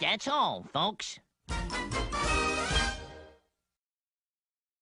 That's all, folks.